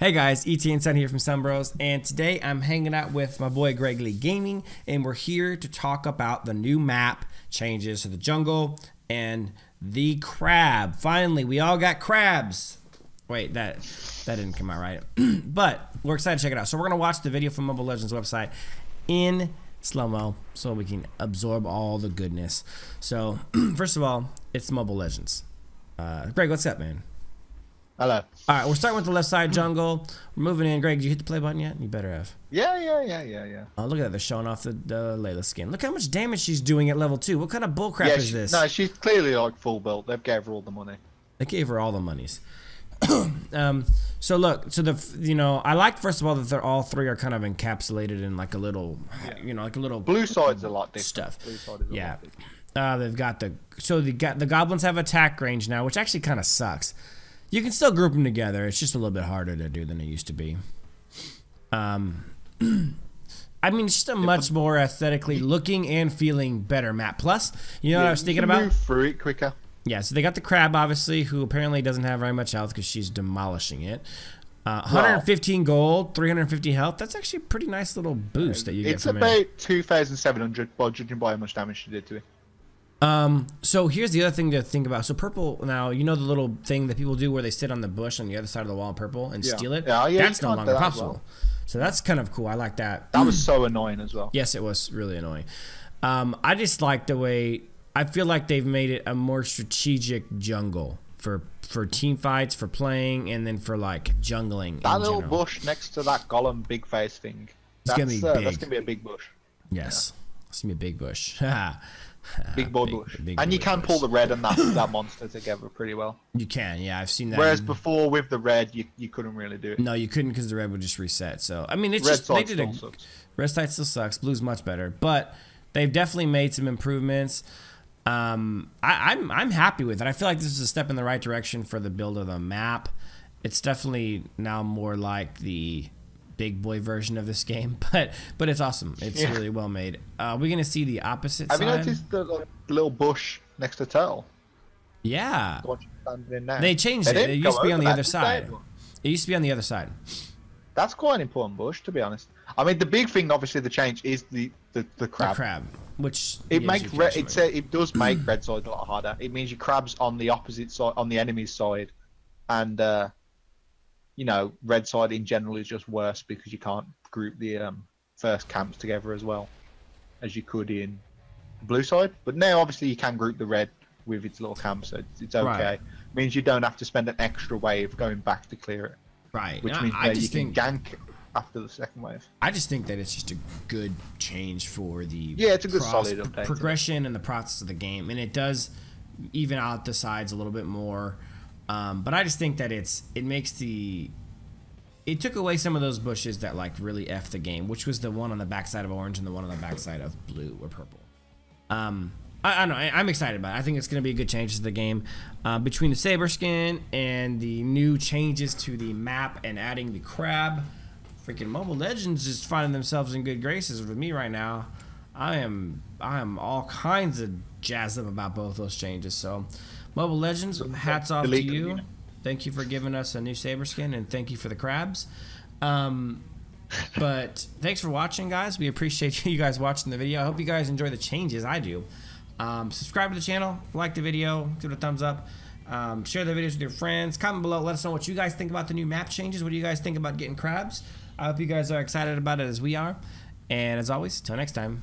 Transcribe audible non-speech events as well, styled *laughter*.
Hey guys, ET and Sun here from Sun Bros, and today I'm hanging out with my boy Greg Lee Gaming, and we're here to talk about the new map changes to the jungle and the crab. Finally, we all got crabs. Wait, that that didn't come out right, *clears throat* but we're excited to check it out. So we're gonna watch the video from Mobile Legends website in slow mo so we can absorb all the goodness. So *clears throat* first of all, it's Mobile Legends. Uh, Greg, what's up, man? Hello. All right, we're starting with the left side jungle. We're moving in. Greg, did you hit the play button yet? You better have. Yeah, yeah, yeah, yeah, yeah. Oh, look at that. They're showing off the, the Layla skin. Look how much damage she's doing at level two. What kind of bullcrap yeah, is this? No, she's clearly like full built. They've gave her all the money. They gave her all the monies. *clears throat* um, so look, so the you know I like first of all that they're all three are kind of encapsulated in like a little, yeah. you know, like a little blue side's a lot different. Stuff. Blue side is yeah. Uh, they've got the so the the goblins have attack range now, which actually kind of sucks. You can still group them together. It's just a little bit harder to do than it used to be. Um, *clears throat* I mean, it's just a much more aesthetically looking and feeling better map. Plus, you know yeah, what I was thinking about? Move through it quicker. Yeah, so they got the crab, obviously, who apparently doesn't have very much health because she's demolishing it. Uh, 115 gold, 350 health. That's actually a pretty nice little boost that you it's get from it. It's about 2,700 by judging by how much damage she did to it. Um, so here's the other thing to think about. So purple now, you know the little thing that people do where they sit on the bush on the other side of the wall in purple and yeah. steal it? Yeah, yeah That's no longer possible. Well. So that's kind of cool. I like that. That was so annoying as well. Yes, it was really annoying. Um, I just like the way I feel like they've made it a more strategic jungle for for team fights, for playing, and then for like jungling. That little general. bush next to that golem big face thing. It's gonna be uh, big. That's gonna be a big bush. Yes, yeah. it's gonna be a big bush. *laughs* *laughs* Big boy big, bush. Big and you can bush. pull the red and that *laughs* that monster together pretty well. You can, yeah. I've seen that. Whereas in... before with the red, you, you couldn't really do it. No, you couldn't because the red would just reset. So I mean, it's red just they did a, sucks. red side still sucks. Blue's much better, but they've definitely made some improvements. Um, I, I'm I'm happy with it. I feel like this is a step in the right direction for the build of the map. It's definitely now more like the big boy version of this game, *laughs* but but it's awesome. It's yeah. really well made. Uh, we're gonna see the opposite Have side. You noticed the like, little bush next to Tell? Yeah. They changed they it. It used to be on the other side. It used to be on the other side. That's quite an important bush, to be honest. I mean, the big thing, obviously, the change is the the, the crab. The crab, which it makes re- it say it does make *clears throat* red side a lot harder. It means your crabs on the opposite side, on the enemy's side, and uh, you know, red side in general is just worse because you can't group the um, first camps together as well as you could in blue side. But now, obviously, you can group the red with its little camp, so it's, it's okay. Right. means you don't have to spend an extra wave going back to clear it. Right. Which means I, you can gank after the second wave. I just think that it's just a good change for the yeah, it's a good solid update progression and the process of the game, and it does even out the sides a little bit more. Um, but I just think that it's it makes the it took away some of those bushes that like really f the game, which was the one on the backside of orange and the one on the backside of blue or purple. Um, I, I don't know. I, am excited about it. I think it's going to be a good change to the game. Uh, between the saber skin and the new changes to the map and adding the crab, freaking Mobile Legends is finding themselves in good graces with me right now. I am I am all kinds of jazzed up about both those changes. So Mobile Legends, hats off to you. Thank you for giving us a new saber skin, and thank you for the crabs. Um, but thanks for watching, guys. We appreciate *laughs* you guys watching the video. I hope you guys enjoy the changes. I do. Um, subscribe to the channel, like the video, give it a thumbs up. Um, share the videos with your friends. Comment below. Let us know what you guys think about the new map changes. What do you guys think about getting crabs? I hope you guys are excited about it as we are. And as always, till next time.